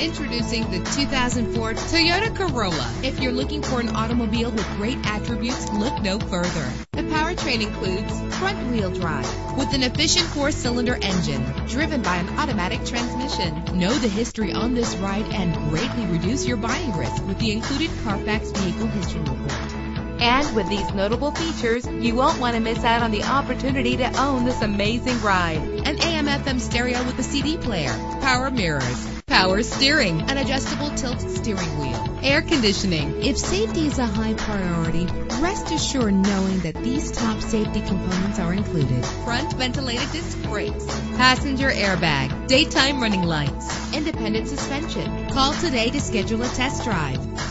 Introducing the 2004 Toyota Corolla. If you're looking for an automobile with great attributes, look no further. The powertrain includes front wheel drive with an efficient four cylinder engine driven by an automatic transmission. Know the history on this ride and greatly reduce your buying risk with the included Carfax Vehicle History Report. And with these notable features, you won't want to miss out on the opportunity to own this amazing ride. An AM FM stereo with a CD player, power mirrors, power steering, an adjustable tilt steering wheel, air conditioning. If safety is a high priority, rest assured knowing that these top safety components are included. Front ventilated disc brakes, passenger airbag, daytime running lights, independent suspension. Call today to schedule a test drive.